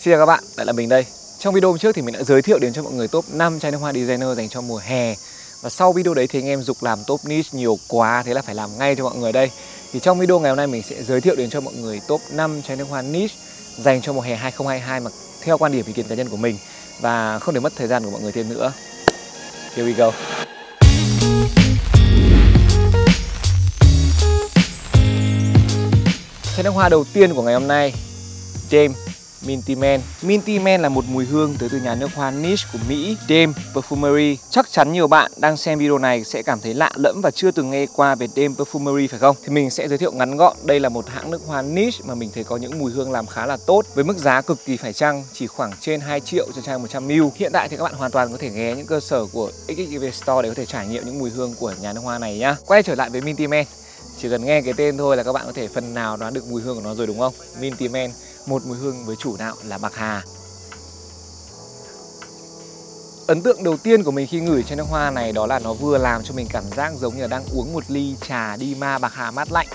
Xin chào các bạn, lại là mình đây. Trong video hôm trước thì mình đã giới thiệu đến cho mọi người top 5 chai nước hoa designer dành cho mùa hè. Và sau video đấy thì anh em dục làm top niche nhiều quá Thế là phải làm ngay cho mọi người đây. Thì trong video ngày hôm nay mình sẽ giới thiệu đến cho mọi người top 5 chai nước hoa niche Dành cho mùa hè 2022 mà theo quan điểm ý kiến cá nhân của mình. Và không để mất thời gian của mọi người thêm nữa. Here we go. Chai nước hoa đầu tiên của ngày hôm nay James Minty Man. Minty Man là một mùi hương tới từ nhà nước hoa niche của Mỹ, Dame Perfumery. Chắc chắn nhiều bạn đang xem video này sẽ cảm thấy lạ lẫm và chưa từng nghe qua về Dame Perfumery phải không? Thì mình sẽ giới thiệu ngắn gọn. Đây là một hãng nước hoa niche mà mình thấy có những mùi hương làm khá là tốt với mức giá cực kỳ phải chăng, chỉ khoảng trên 2 triệu cho chai 100ml. Hiện tại thì các bạn hoàn toàn có thể ghé những cơ sở của XXV Store để có thể trải nghiệm những mùi hương của nhà nước hoa này nhá. Quay trở lại với Minty Man. Chỉ cần nghe cái tên thôi là các bạn có thể phần nào đoán được mùi hương của nó rồi, đúng không? Minty Man, một mùi hương với chủ đạo là bạc hà. Ấn tượng đầu tiên của mình khi ngửi trên nước hoa này đó là nó vừa làm cho mình cảm giác giống như là đang uống một ly trà đi ma bạc hà mát lạnh.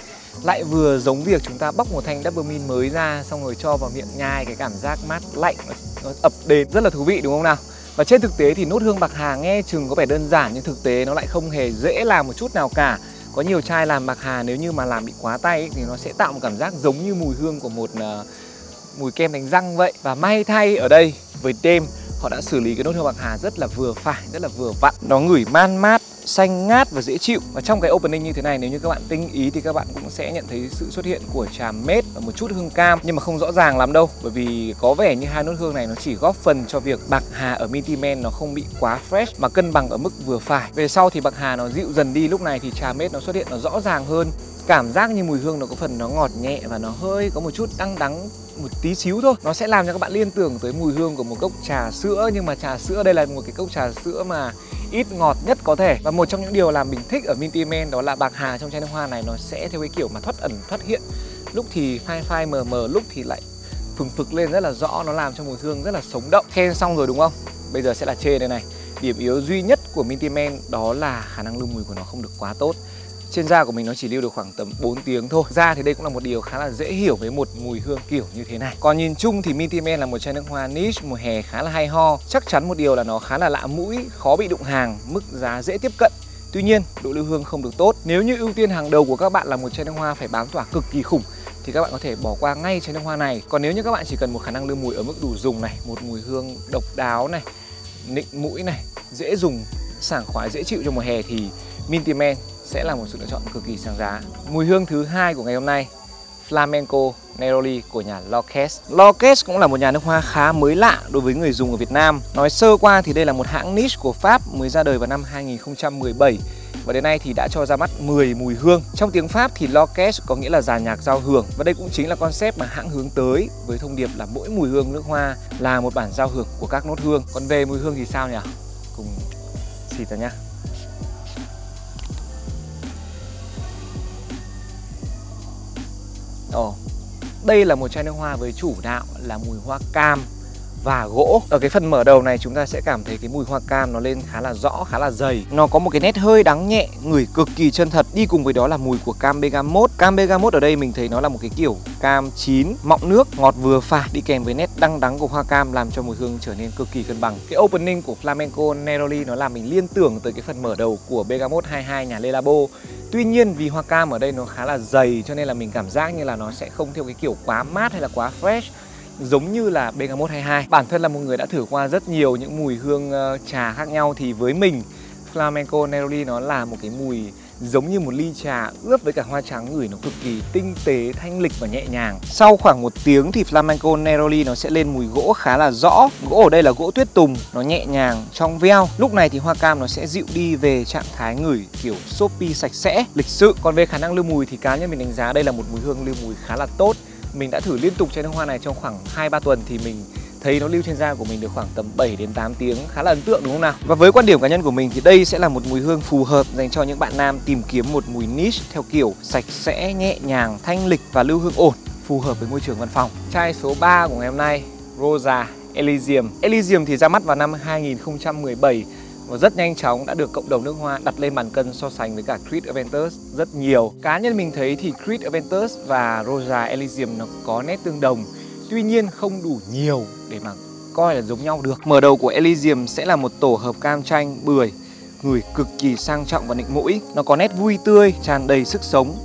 Lại vừa giống việc chúng ta bóc một thanh double mint mới ra, xong rồi cho vào miệng nhai, cái cảm giác mát lạnh nó ập đến rất là thú vị, đúng không nào? Và trên thực tế thì nốt hương bạc hà nghe chừng có vẻ đơn giản nhưng thực tế nó lại không hề dễ làm một chút nào cả có nhiều chai làm bạc hà nếu như mà làm bị quá tay ấy, thì nó sẽ tạo một cảm giác giống như mùi hương của một uh, mùi kem đánh răng vậy. Và may thay ở đây với đêm họ đã xử lý cái nốt hương bạc hà rất là vừa phải rất là vừa vặn. Nó ngửi man mát xanh ngát và dễ chịu. Và trong cái opening như thế này, nếu như các bạn tinh ý thì các bạn cũng sẽ nhận thấy sự xuất hiện của trà mết và một chút hương cam. Nhưng mà không rõ ràng lắm đâu, bởi vì có vẻ như hai nốt hương này nó chỉ góp phần cho việc bạc hà ở Minty Man nó không bị quá fresh, mà cân bằng ở mức vừa phải. Về sau thì bạc hà nó dịu dần đi, lúc này thì trà mết nó xuất hiện nó rõ ràng hơn. Cảm giác như mùi hương nó có phần nó ngọt nhẹ và nó hơi có một chút đắng đắng một tí xíu thôi. Nó sẽ làm cho các bạn liên tưởng tới mùi hương của một cốc trà sữa, nhưng mà trà sữa đây là một cái cốc trà sữa mà ít ngọt nhất có thể. Và một trong những điều làm mình thích ở Minty men đó là bạc hà trong chai nước hoa này, nó sẽ theo cái kiểu mà thoát ẩn, thoát hiện. Lúc thì phai phai mờ mờ, lúc thì lại phừng phực lên rất là rõ, nó làm cho mùi hương rất là sống động. Khen xong rồi đúng không? Bây giờ sẽ là chê đây này. Điểm yếu duy nhất của Minty men đó là khả năng lưu mùi của nó không được quá tốt trên da của mình nó chỉ lưu được khoảng tầm 4 tiếng thôi. Da thì đây cũng là một điều khá là dễ hiểu với một mùi hương kiểu như thế này. Còn nhìn chung thì Minty Man là một chai nước hoa niche mùa hè khá là hay ho. Chắc chắn một điều là nó khá là lạ mũi, khó bị đụng hàng, mức giá dễ tiếp cận. Tuy nhiên, độ lưu hương không được tốt. Nếu như ưu tiên hàng đầu của các bạn là một chai nước hoa phải bám tỏa cực kỳ khủng thì các bạn có thể bỏ qua ngay chai nước hoa này. Còn nếu như các bạn chỉ cần một khả năng lưu mùi ở mức đủ dùng này Một mùi hương độc đáo này, nịnh mũi này, dễ dùng, sảng khoái, dễ chịu cho mùa hè thì Minty Man sẽ là một sự lựa chọn cực kỳ sáng giá. Mùi hương thứ hai của ngày hôm nay, Flamenco Neroli của nhà Lorques. Lorques cũng là một nhà nước hoa khá mới lạ đối với người dùng ở Việt Nam. Nói sơ qua thì đây là một hãng niche của Pháp mới ra đời vào năm 2017 và đến nay thì đã cho ra mắt 10 mùi hương. Trong tiếng Pháp thì Lorques có nghĩa là giàn nhạc giao hưởng và đây cũng chính là concept mà hãng hướng tới với thông điệp là mỗi mùi hương nước hoa là một bản giao hưởng của các nốt hương. Còn về mùi hương thì sao nhỉ? Cùng xịt ra nhá. Ồ, đây là một chai nước hoa với chủ đạo là mùi hoa cam và gỗ. Ở cái phần mở đầu này chúng ta sẽ cảm thấy cái mùi hoa cam nó lên khá là rõ, khá là dày. Nó có một cái nét hơi đắng nhẹ, ngửi cực kỳ chân thật. Đi cùng với đó là mùi của cam bergamot. Cam bergamot ở đây mình thấy nó là một cái kiểu cam chín, mọng nước, ngọt vừa phải Đi kèm với nét đắng đắng của hoa cam làm cho mùi hương trở nên cực kỳ cân bằng. Cái opening của Flamenco Neroli nó làm mình liên tưởng tới cái phần mở đầu của Bergamot 22 nhà Le Labo Tuy nhiên vì hoa cam ở đây nó khá là dày cho nên là mình cảm giác như là nó sẽ không theo cái kiểu quá mát hay là quá fresh giống như là Bergamot 22. Bản thân là một người đã thử qua rất nhiều những mùi hương ờ, trà khác nhau thì với mình Flamenco Neroli nó là một cái mùi giống như một ly trà ướp với cả hoa trắng ngửi nó cực kỳ tinh tế, thanh lịch và nhẹ nhàng. Sau khoảng một tiếng thì Flamenco Neroli nó sẽ lên mùi gỗ khá là rõ. Gỗ ở đây là gỗ tuyết tùng, nó nhẹ nhàng, trong veo. Lúc này thì hoa cam nó sẽ dịu đi về trạng thái ngửi kiểu soapy sạch sẽ, lịch sự. Còn về khả năng lưu mùi thì cá nhân mình đánh giá đây là một mùi hương lưu mùi khá là tốt. Mình đã thử liên tục chai nước hoa này trong khoảng 2-3 tuần thì mình thấy nó lưu trên da của mình được khoảng tầm 7 đến 8 tiếng khá là ấn tượng đúng không nào? Và với quan điểm cá nhân của mình thì đây sẽ là một mùi hương phù hợp dành cho những bạn nam tìm kiếm một mùi niche theo kiểu sạch sẽ, nhẹ nhàng, thanh lịch và lưu hương ổn, phù hợp với môi trường văn phòng. Chai số 3 của ngày hôm nay, Rosa Elysium. Elysium thì ra mắt vào năm 2017 và rất nhanh chóng đã được cộng đồng nước hoa đặt lên bàn cân so sánh với cả Creed Aventus rất nhiều. Cá nhân mình thấy thì Creed Aventus và Rosa Elysium nó có nét tương đồng Tuy nhiên không đủ nhiều để mà coi là giống nhau được. Mở đầu của Elysium sẽ là một tổ hợp cam chanh bưởi, ngửi cực kỳ sang trọng và nịnh mũi. Nó có nét vui tươi, tràn đầy sức sống.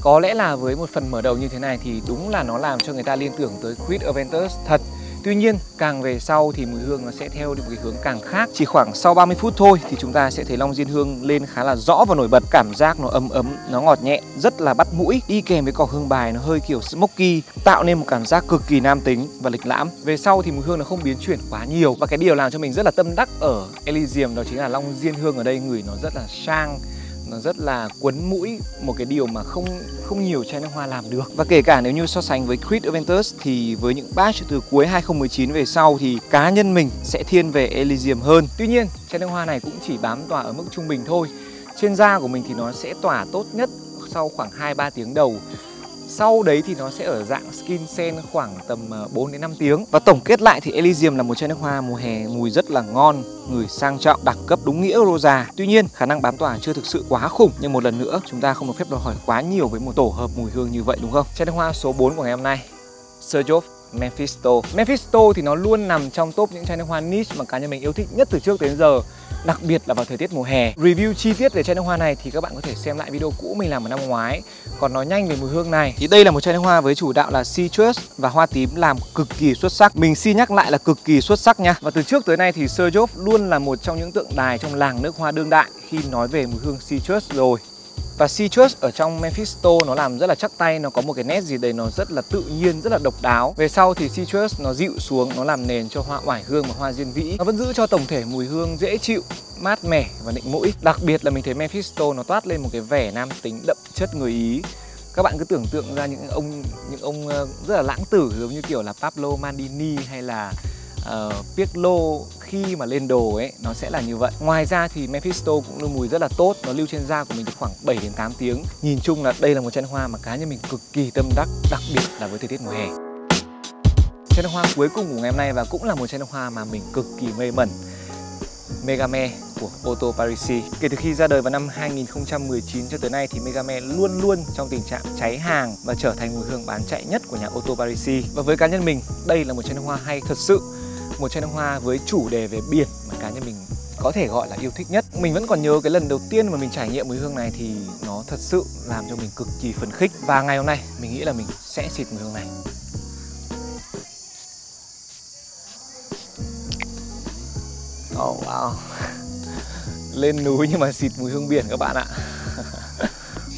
Có lẽ là với một phần mở đầu như thế này thì đúng là nó làm cho người ta liên tưởng tới Creed Aventus thật. Tuy nhiên, càng về sau thì mùi hương nó sẽ theo đi một cái hướng càng khác. Chỉ khoảng sau 30 phút thôi thì chúng ta sẽ thấy long diên hương lên khá là rõ và nổi bật. Cảm giác nó ấm ấm, nó ngọt nhẹ, rất là bắt mũi. Đi kèm với cỏ hương bài nó hơi kiểu smoky, tạo nên một cảm giác cực kỳ nam tính và lịch lãm. Về sau thì mùi hương nó không biến chuyển quá nhiều. Và cái điều làm cho mình rất là tâm đắc ở Elysium đó chính là long diên hương ở đây ngửi nó rất là sang nó rất là quấn mũi, một cái điều mà không không nhiều chai nước hoa làm được. Và kể cả nếu như so sánh với Creed Aventus thì với những batch từ cuối 2019 về sau thì cá nhân mình sẽ thiên về Elysium hơn. Tuy nhiên, chai nước hoa này cũng chỉ bám tỏa ở mức trung bình thôi. Trên da của mình thì nó sẽ tỏa tốt nhất sau khoảng 2-3 tiếng đầu sau đấy thì nó sẽ ở dạng skin sen khoảng tầm ờ, 4 đến 5 tiếng. Và tổng kết lại thì Elysium là một chai nước hoa mùa hè mùi rất là ngon, người sang trọng, đẳng cấp đúng nghĩa rosa. Tuy nhiên, khả năng bám tỏa chưa thực sự quá khủng. Nhưng một lần nữa, chúng ta không được phép đòi hỏi quá nhiều với một tổ hợp mùi hương như vậy đúng không? Chai nước hoa số 4 của ngày hôm nay, Sergio Mephisto. Mephisto thì nó luôn nằm trong top những chai nước hoa niche mà cá nhân mình yêu thích nhất từ trước đến giờ đặc biệt là vào thời tiết mùa hè. Review chi tiết về chai nước hoa này thì các bạn có thể xem lại video cũ mình làm ở năm ngoái. Còn nói nhanh về mùi hương này thì đây là một chai nước hoa với chủ đạo là citrus và hoa tím làm cực kỳ xuất sắc. Mình xin nhắc lại là cực kỳ xuất sắc nha. Và từ trước tới nay thì Serjov luôn là một trong những tượng đài trong làng nước hoa đương đại khi nói về mùi hương citrus rồi. Và citrus ở trong Mephisto nó làm rất là chắc tay Nó có một cái nét gì đấy nó rất là tự nhiên, rất là độc đáo. Về sau thì citrus nó dịu xuống Nó làm nền cho hoa oải hương và hoa diên vĩ. Nó vẫn giữ cho tổng thể mùi hương dễ chịu mát mẻ và nịnh mũi. Đặc biệt là mình thấy Mephisto nó toát lên một cái vẻ nam tính đậm chất người Ý. Các bạn cứ tưởng tượng ra những ông những ông ờ, rất là lãng tử giống như kiểu là Pablo Mandini hay là Ờ, uh, Pirlo khi mà lên đồ ấy nó sẽ là như vậy. Ngoài ra thì Mephisto cũng lưu mùi rất là tốt, nó lưu trên da của mình được khoảng 7 đến 8 tiếng. Nhìn chung là đây là một chai hoa mà cá nhân mình cực kỳ tâm đắc, đặc biệt là với thời tiết mùa hè. Chai hoa cuối cùng của ngày hôm nay và cũng là một chai hoa mà mình cực kỳ mê mẩn. Megame của Otto Parisi. Kể từ khi ra đời vào năm 2019 cho tới nay thì Megame luôn luôn trong tình trạng cháy hàng và trở thành mùi hương bán chạy nhất của nhà Otto Parisi. Và với cá nhân mình, đây là một chai hoa hay thật sự một chai nước hoa với chủ đề về biển mà cá nhân mình có thể gọi là yêu thích nhất. Mình vẫn còn nhớ cái lần đầu tiên mà mình trải nghiệm mùi hương này thì nó thật sự làm cho mình cực kỳ phấn khích. Và ngày hôm nay, mình nghĩ là mình sẽ xịt mùi hương này. Oh wow. Lên núi nhưng mà xịt mùi hương biển các bạn ạ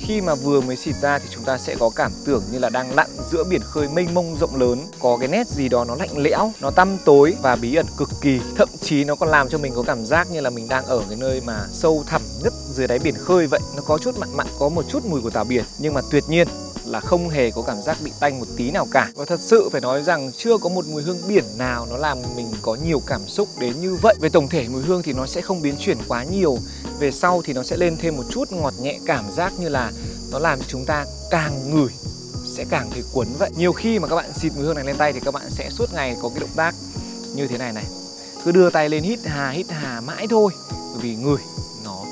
khi mà vừa mới xịt ra thì chúng ta sẽ có cảm tưởng như là đang lặn giữa biển khơi mênh mông rộng lớn. Có cái nét gì đó nó lạnh lẽo, nó tăm tối và bí ẩn cực kỳ. Thậm chí nó còn làm cho mình có cảm giác như là mình đang ở cái nơi mà sâu thẳm nhất dưới đáy biển khơi vậy. Nó có chút mặn mặn, có một chút mùi của tảo biển. Nhưng mà tuyệt nhiên là không hề có cảm giác bị tanh một tí nào cả. Và thật sự phải nói rằng chưa có một mùi hương biển nào nó làm mình có nhiều cảm xúc đến như vậy. Về tổng thể, mùi hương thì nó sẽ không biến chuyển quá nhiều. Về sau thì nó sẽ lên thêm một chút ngọt nhẹ cảm giác như là nó làm chúng ta càng ngửi sẽ càng thấy cuốn vậy. Nhiều khi mà các bạn xịt mùi hương này lên tay thì các bạn sẽ suốt ngày có cái động tác như thế này này. Cứ đưa tay lên hít hà hít hà mãi thôi, bởi vì ngửi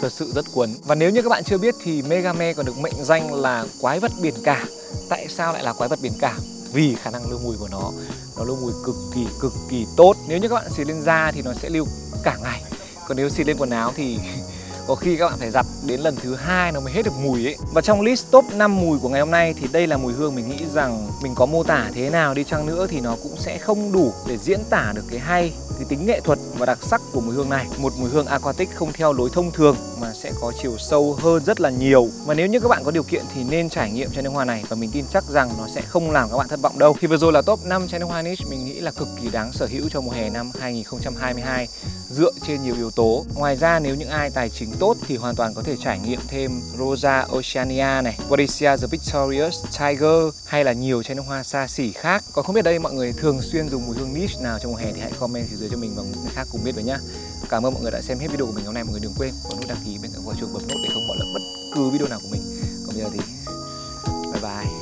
thật sự rất cuốn. Và nếu như các bạn chưa biết thì Megame còn được mệnh danh là quái vật biển cả. Tại sao lại là quái vật biển cả? Vì khả năng lưu mùi của nó nó lưu mùi cực kỳ cực kỳ tốt. Nếu như các bạn xịt lên da thì nó sẽ lưu cả ngày. Còn nếu xịt lên quần áo thì có khi các bạn phải giặt đến lần thứ hai nó mới hết được mùi ấy. Và trong list top 5 mùi của ngày hôm nay thì đây là mùi hương mình nghĩ rằng mình có mô tả thế nào đi chăng nữa thì nó cũng sẽ không đủ để diễn tả được cái hay, cái tính nghệ thuật và đặc sắc của mùi hương này. Một mùi hương aquatic không theo lối thông thường mà sẽ có chiều sâu hơn rất là nhiều. Và nếu như các bạn có điều kiện thì nên trải nghiệm chai nước hoa này và mình tin chắc rằng nó sẽ không làm các bạn thất vọng đâu. Thì vừa rồi là top 5 chai nước hoa niche mình nghĩ là cực kỳ đáng sở hữu cho mùa hè năm 2022 dựa trên nhiều yếu tố. Ngoài ra nếu những ai tài chính tốt thì hoàn toàn có thể trải nghiệm thêm Rosa Oceania này, Borecia The Victorious Tiger hay là nhiều chai nước hoa xa xỉ khác. Còn không biết đây mọi người thường xuyên dùng mùi hương niche nào trong mùa hè thì hãy comment phía dưới cho mình và người khác cùng biết với nhá. Cảm ơn mọi người đã xem hết video của mình hôm nay. Mọi người đừng quên bấm nút đăng ký bên cạnh quả chuông bấm nút để không bỏ lỡ bất cứ video nào của mình. Còn bây giờ thì bye bye.